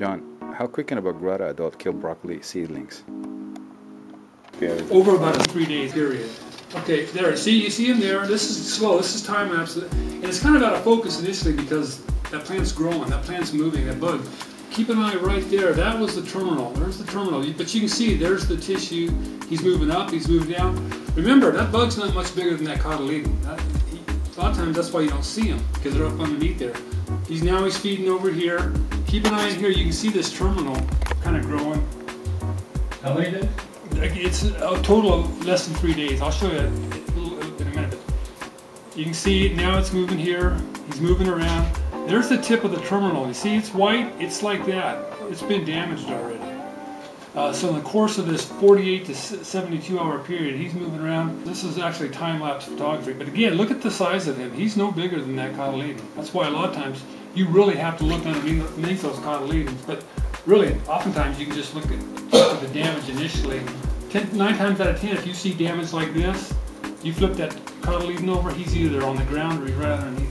John, how quick can a bagrada adult kill broccoli seedlings? over about a three day period. Okay, there, see, you see him there, this is slow, this is time lapse, and it's kind of out of focus initially because that plant's growing, that plant's moving, that bug. Keep an eye right there, that was the terminal, there's the terminal, but you can see there's the tissue, he's moving up, he's moving down. Remember, that bug's not much bigger than that cotyledon. That, he, a lot of times that's why you don't see them, because they're up underneath there. He's now he's feeding over here. Keep an eye in here, you can see this terminal kind of growing. How many days? It's a total of less than three days. I'll show you in a minute. You can see now it's moving here. He's moving around. There's the tip of the terminal. You see it's white? It's like that. It's been damaged already. Uh, so in the course of this 48 to 72 hour period, he's moving around. This is actually time-lapse photography. But again, look at the size of him. He's no bigger than that cotyledon. That's why a lot of times you really have to look underneath those cotyledons. But really, oftentimes you can just look at, the damage initially. Ten, nine times out of ten, if you see damage like this, you flip that cotyledon over, he's either on the ground or he's right underneath.